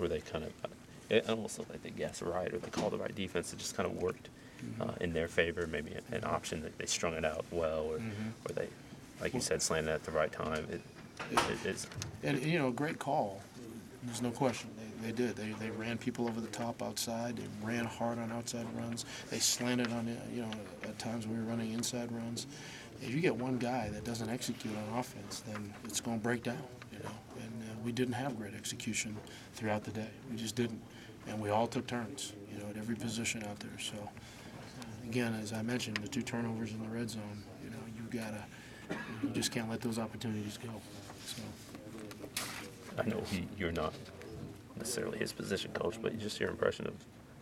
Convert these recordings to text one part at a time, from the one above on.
where they kind of, it almost looked like they guessed right or they called the right defense. It just kind of worked uh, in their favor. Maybe an, an option that they strung it out well, or or they, like you said, slanted at the right time. It, it, it's And, you know, great call. There's no question. They, they did. They, they ran people over the top outside. They ran hard on outside runs. They slanted on, it, you know, at times when we were running inside runs. If you get one guy that doesn't execute on offense, then it's going to break down, you know. And uh, we didn't have great execution throughout the day. We just didn't. And we all took turns, you know, at every position out there. So, again, as I mentioned, the two turnovers in the red zone, you know, you got to, you just can't let those opportunities go. So. I know he, you're not necessarily his position coach, but just your impression of,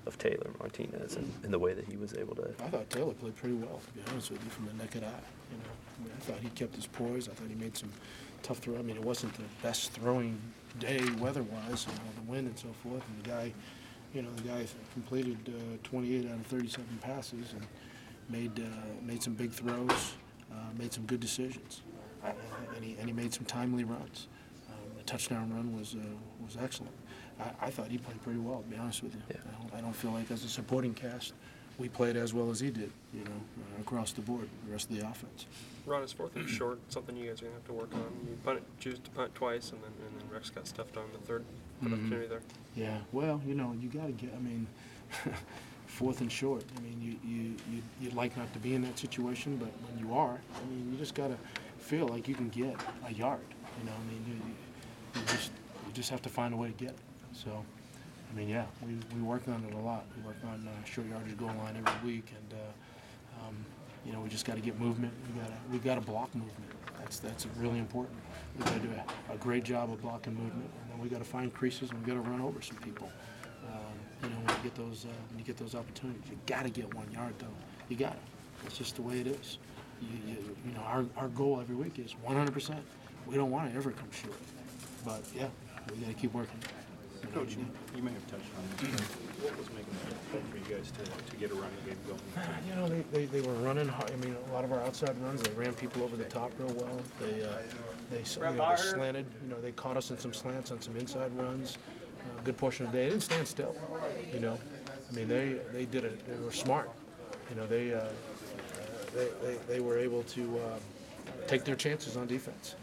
of Taylor Martinez and, and the way that he was able to. I thought Taylor played pretty well, to be honest with you, from the naked eye. You know, I, mean, I thought he kept his poise. I thought he made some tough throw. I mean, it wasn't the best throwing day weather-wise, you know, the wind and so forth. And the guy, you know, the guy completed uh, 28 out of 37 passes and made uh, made some big throws, uh, made some good decisions, uh, and he and he made some timely runs. Um, the touchdown run was uh, was excellent. I, I thought he played pretty well, to be honest with you. Yeah. I, don't, I don't feel like as a supporting cast, we played as well as he did, you know, uh, across the board, the rest of the offense. Ron is fourth and short, something you guys are gonna have to work on. You punt, choose to punt twice, and then and then Rex got stuffed on the third Mhm. opportunity there. Yeah, well, you know, you got to get, I mean, fourth and short. I mean, you, you, you, you'd like not to be in that situation, but when you are, I mean, you just got to feel like you can get a yard. You know, I mean, you, you, you just you just have to find a way to get it. So, I mean, yeah, we, we work on it a lot. We work on uh, short yardage goal line every week, and uh, um, you know, we just got to get movement. We got to we got to block movement. That's that's really important. We got to do a, a great job of blocking movement, and then we got to find creases and we got to run over some people. Um, you know, when you get those uh, when you get those opportunities, you got to get one yard though. You got to. It's just the way it is. You, you, you know, our, our goal every week is 100%. We don't want to ever come short. But yeah, we got to keep working. You know, Coach, you you may have touched on this, but what was making it difficult for you guys to, to get a running game going? You know, they, they, they were running hard. I mean, a lot of our outside runs, they ran people over the top real well. They, uh, they, you know, they slanted, you know, they caught us in some slants on some inside runs. Uh, good portion of the day. They didn't stand still, you know. I mean, they, they did it. They were smart. You know, they, uh, uh, they, they, they were able to uh, take their chances on defense.